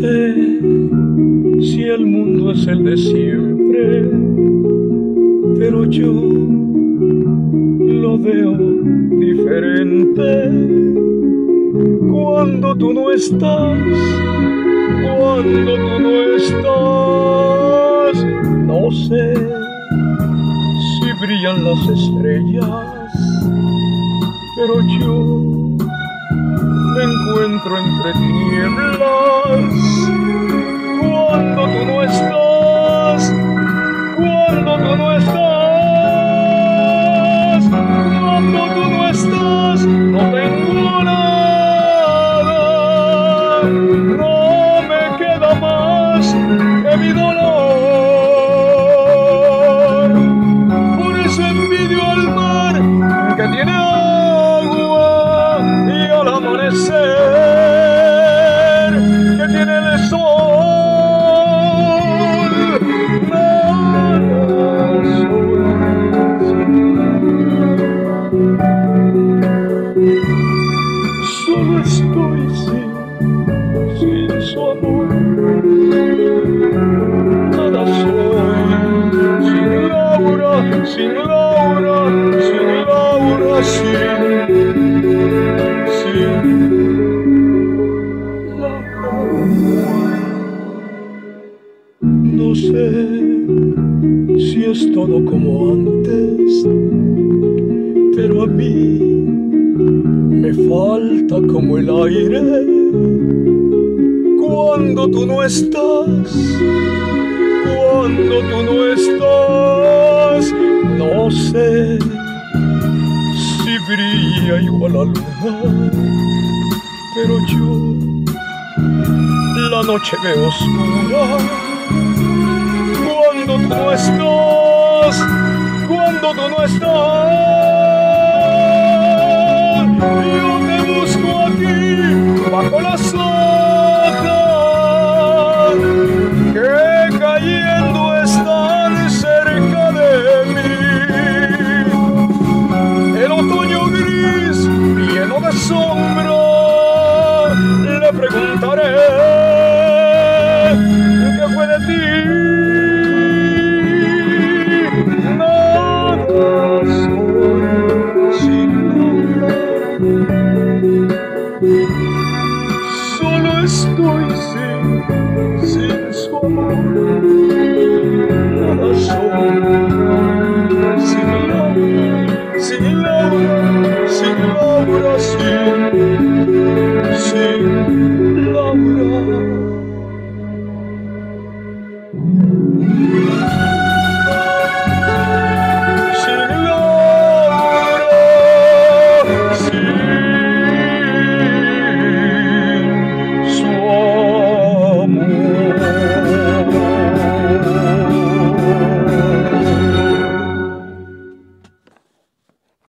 y el mundo es el de siempre, pero yo lo veo diferente. Cuando tú no estás, cuando tú no estás, no sé si brillan las estrellas, pero yo me encuentro entre tinieblas cuando tú no estás, como antes, pero a mí me falta como el aire cuando tú no estás, cuando tú no estás, no sé si brilla igual la luna, pero yo la noche veo oscura asombro le preguntaré qué fue de ti. Nada soy sin solo estoy sin, sin su amor. Nada soy.